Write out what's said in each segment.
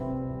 you.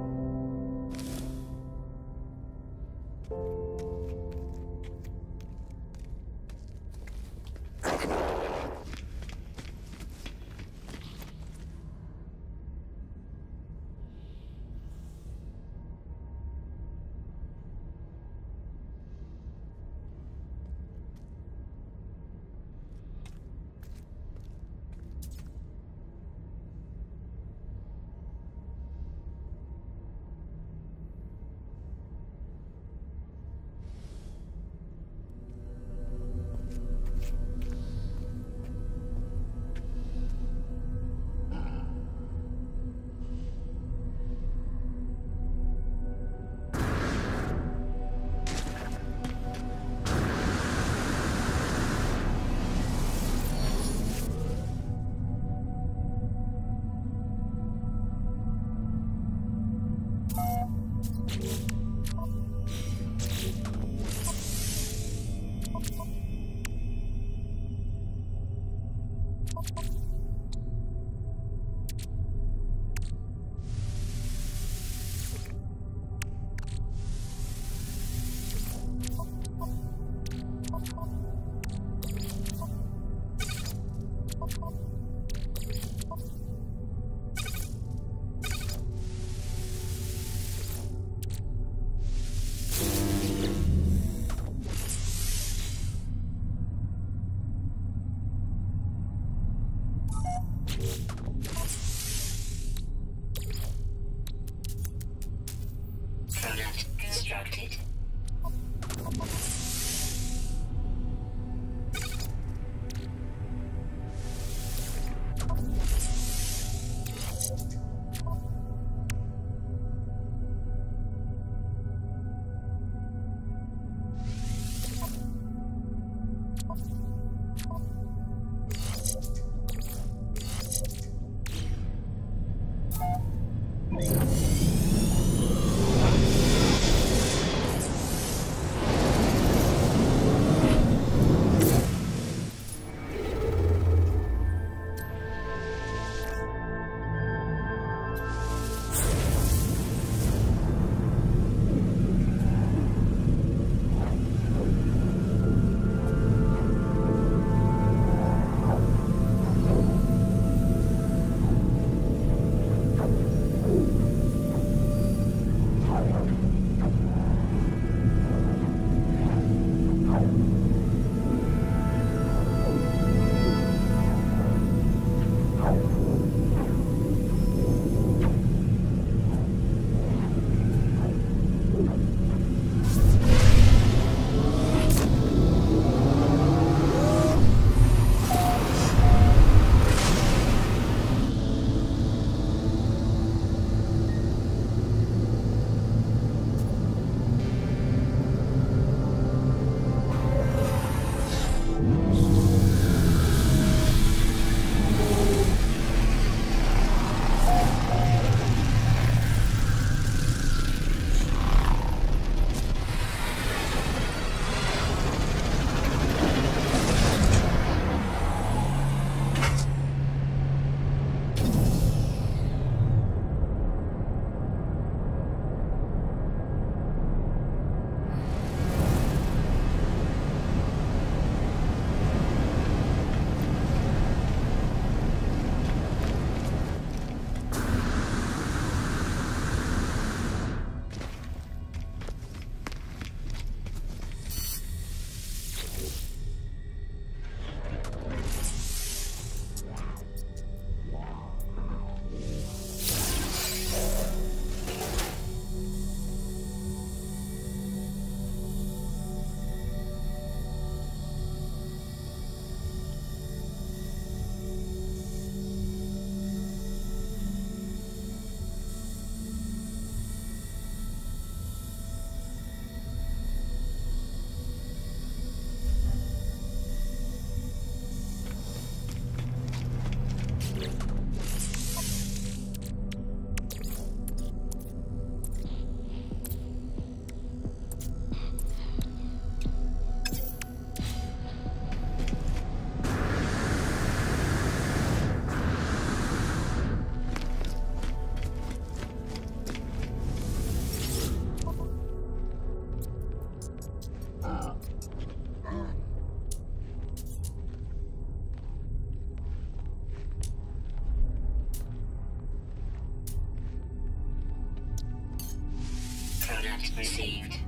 Received.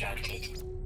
Product.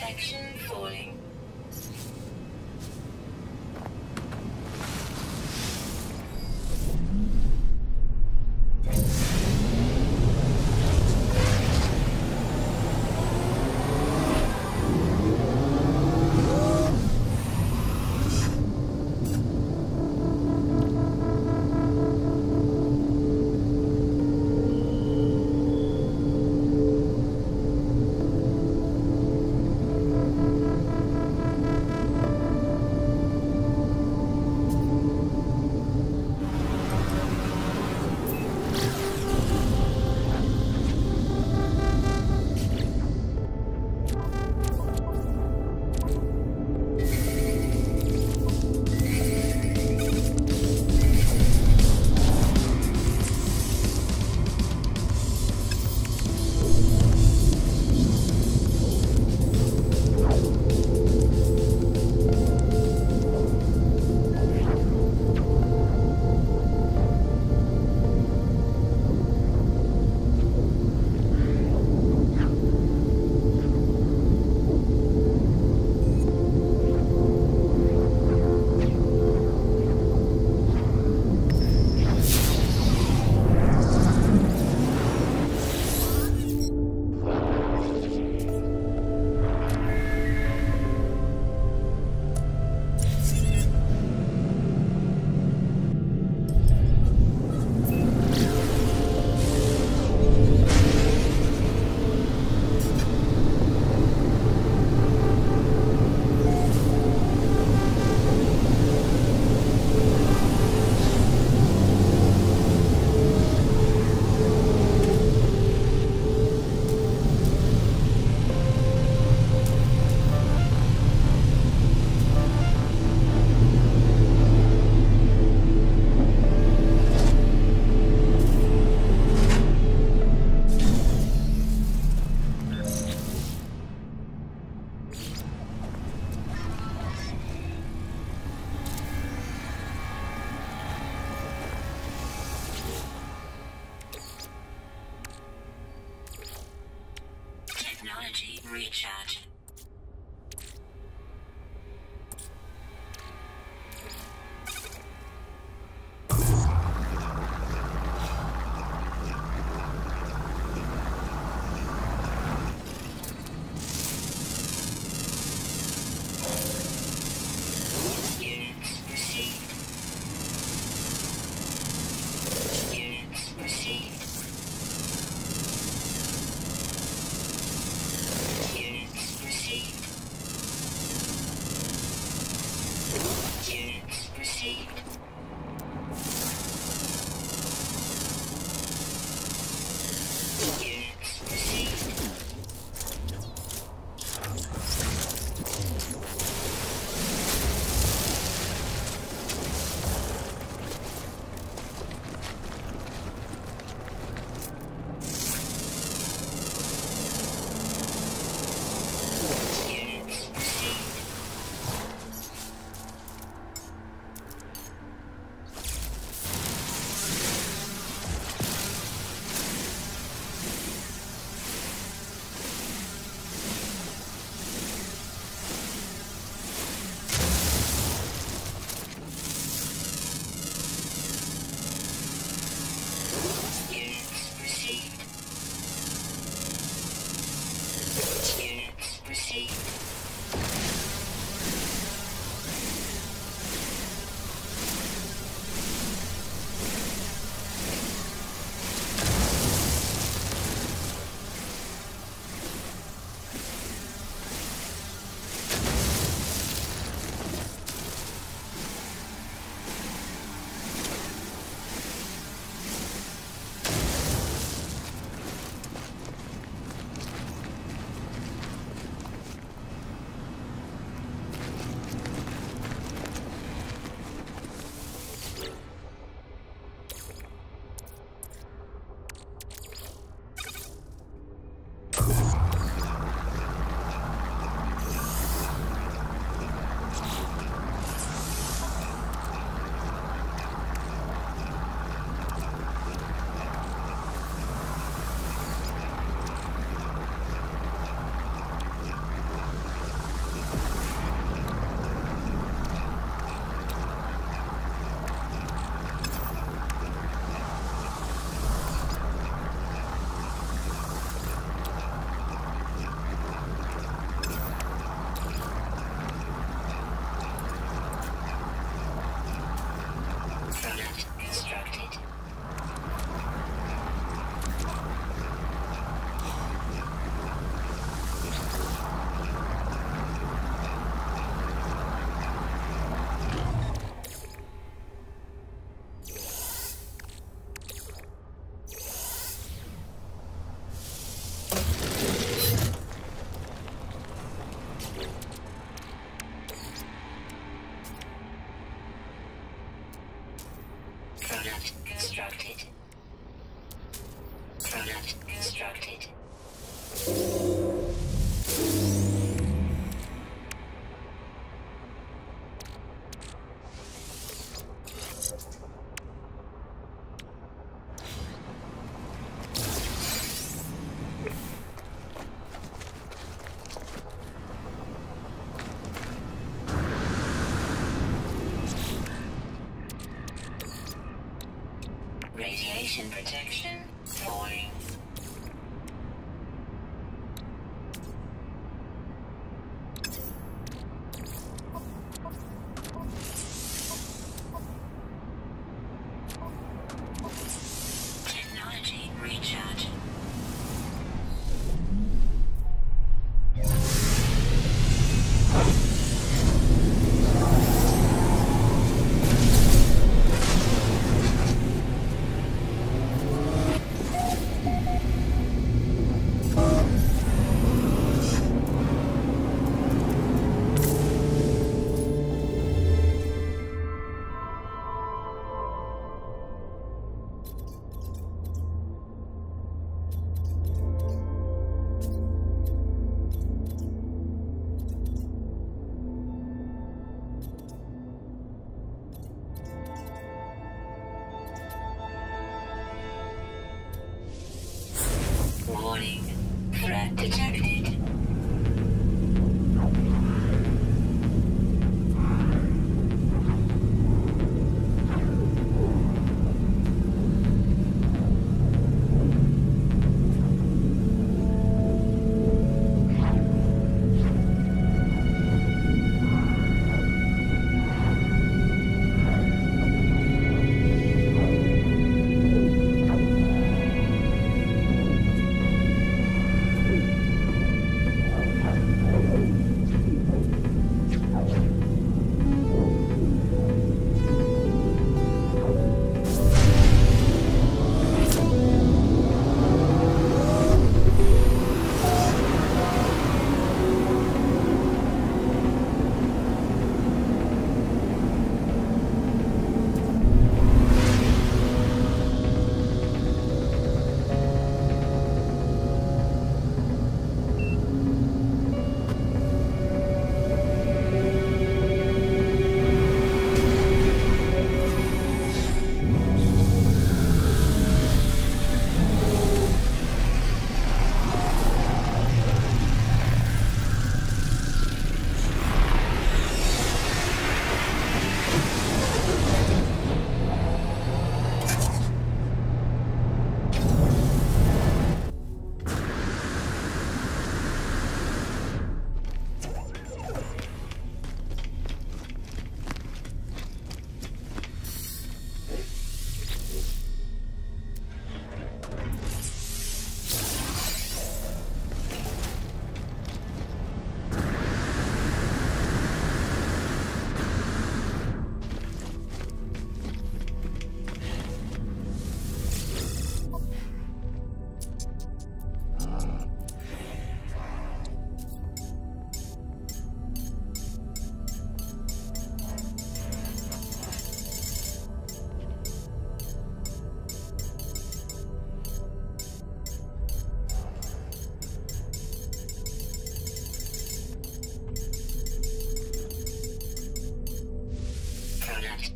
Protection Radiation protection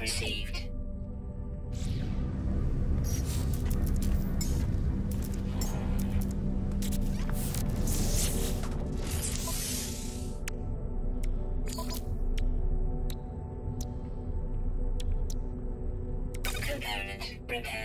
received. Component prepared.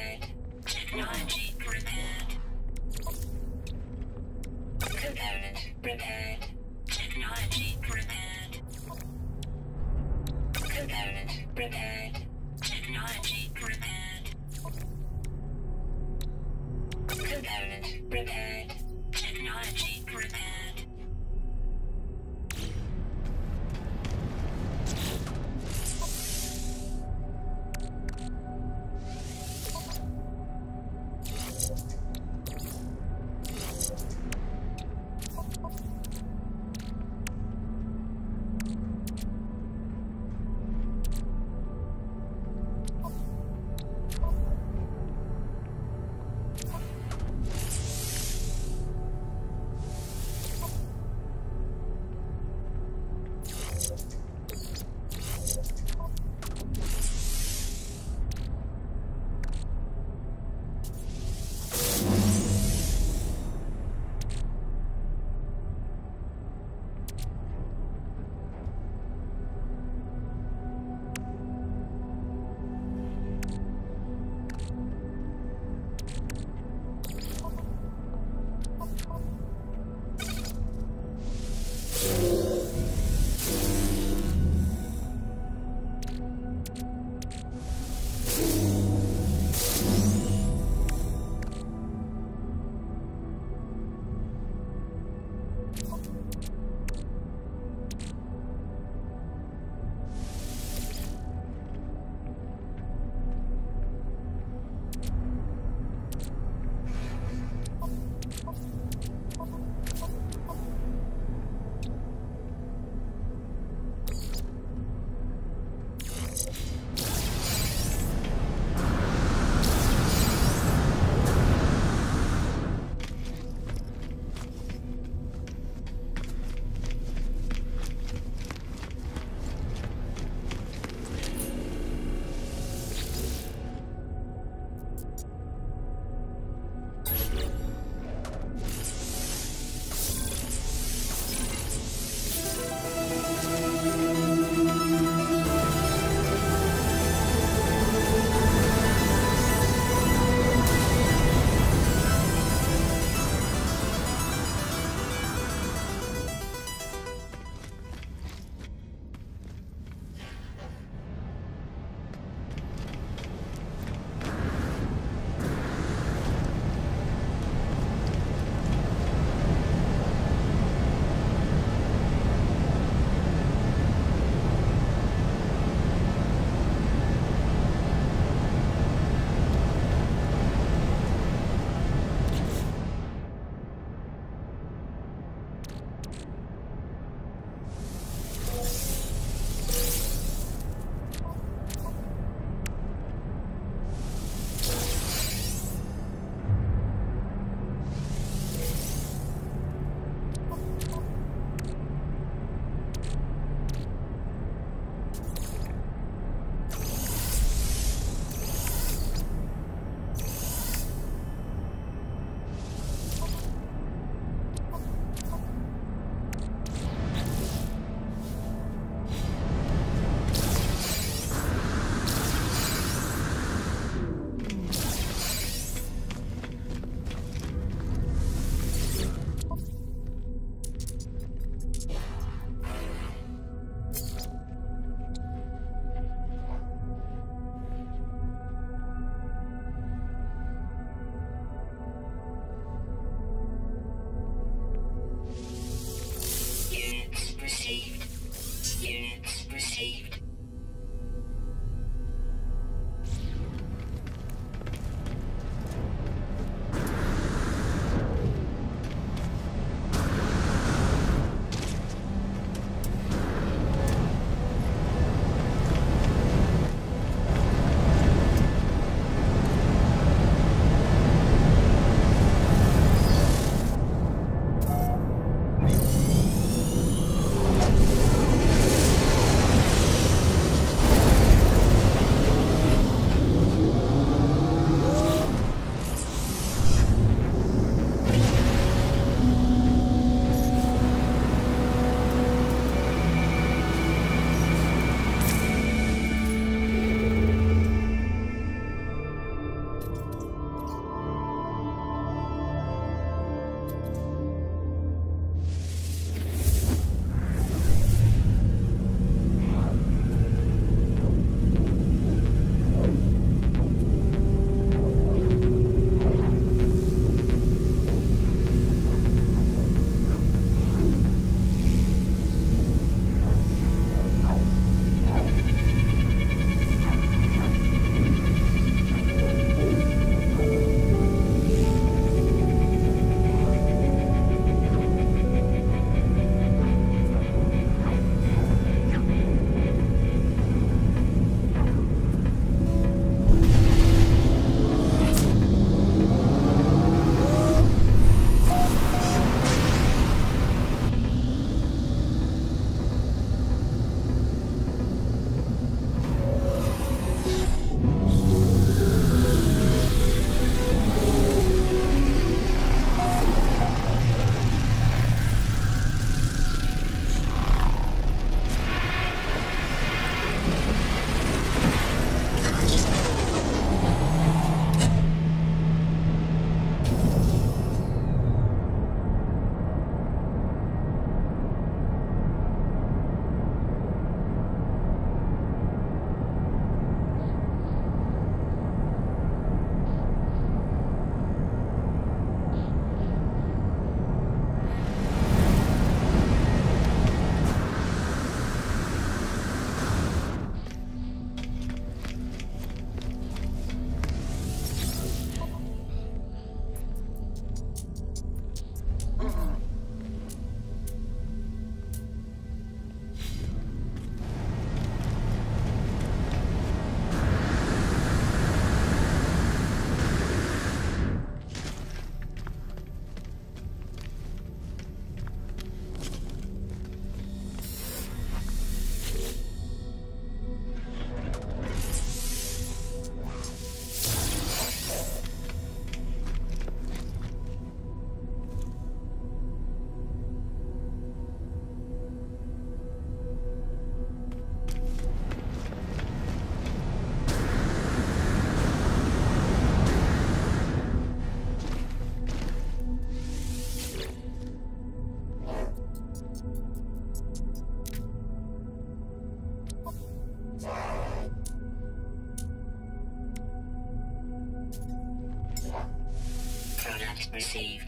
Received.